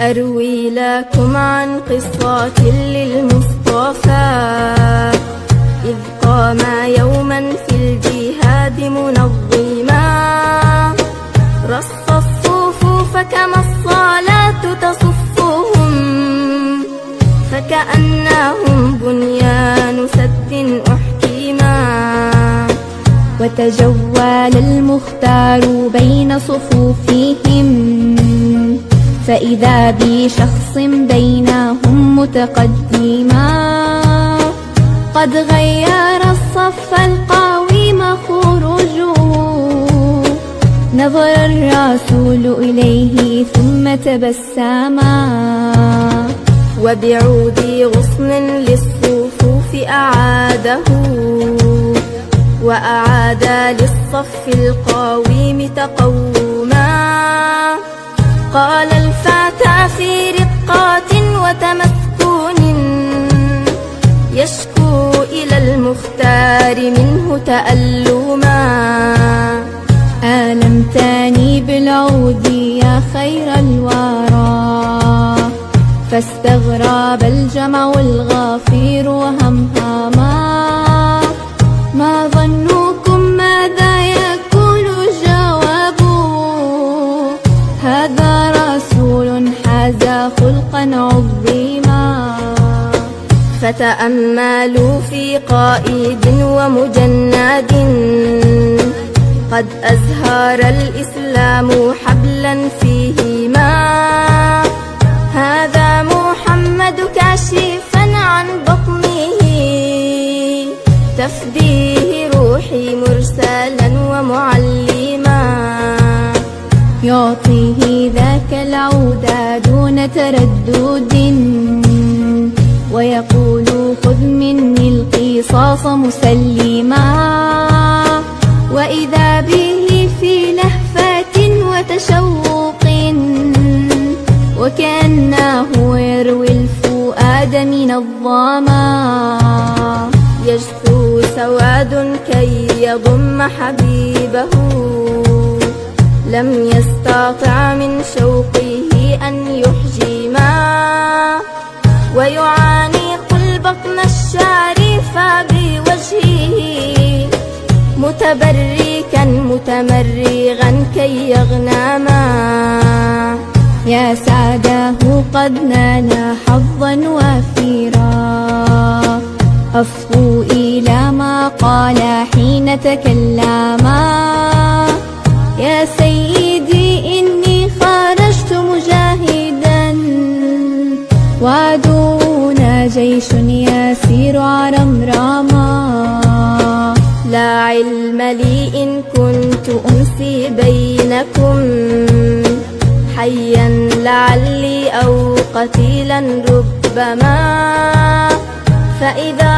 أروي لكم عن قصة للمصطفى. إذ قام يوما في الجهاد منظما. رص الصفوف كما الصلاة تصفهم. فكأنهم بنيان سد أحكيما. وتجول المختار بين صفوفهم. فإذا بشخص بينهم متقدما قد غير الصف القويم خروجه نظر الرسول إليه ثم تبسما. وبعود غصن للصفوف أعاده. وأعاد للصف القويم تقوما قال الفتى في رقات وتمسكون يشكو إلى المختار منه تألما. آلمتني بالعود يا خير الورى. فاستغرب الجمع الغفير ما خلقا عظيما. فتأملوا في قائد ومجند. قد أزهر الإسلام حبلا فيهما. هذا محمد كاشفا عن بطنه. تفديه روحي مرسلا ومعلما يعطيه ذاك العود دون تردد. ويقول خذ مني القصاص مسلما. وإذا به في لهفة وتشوق. وكأنه يروي الفؤاد من الظما. يجثو سواد كي يضم حبيبه. لم يستطع من شوقه أن يحجما ويعانق البطن الشريف بوجهه متبركا متمرغا كي يغنما يا سعده قد نال حظا وفيرا. أفضوا إلى ما قال حين تكلما على مرامى لا علم لي إن كنت أمسي بينكم حيا لعلي أو قتيلا ربما. فإذا